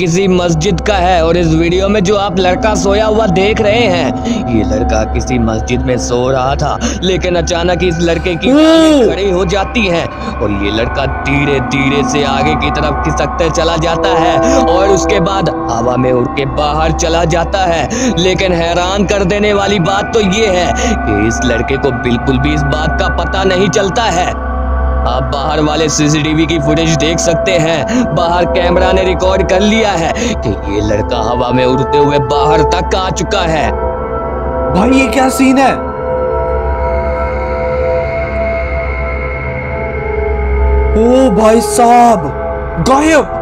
किसी मस्जिद का है और इस वीडियो में जो आप लड़का सोया हुआ देख रहे हैं ये लड़का किसी मस्जिद में सो रहा था लेकिन अचानक इस लड़के की खड़ी हो जाती हैं और ये लड़का धीरे धीरे से आगे की तरफ़ खिसकते चला जाता है और उसके बाद हवा में उड़ के बाहर चला जाता है। लेकिन हैरान कर देने वाली बात तो ये है कि इस लड़के को बिल्कुल भी इस बात का पता नहीं चलता है। आप बाहर वाले सीसीटीवी की फुटेज देख सकते हैं। बाहर कैमरा ने रिकॉर्ड कर लिया है कि ये लड़का हवा में उड़ते हुए बाहर तक आ चुका है। भाई, ये क्या सीन है? ओ भाई साहब, गायब।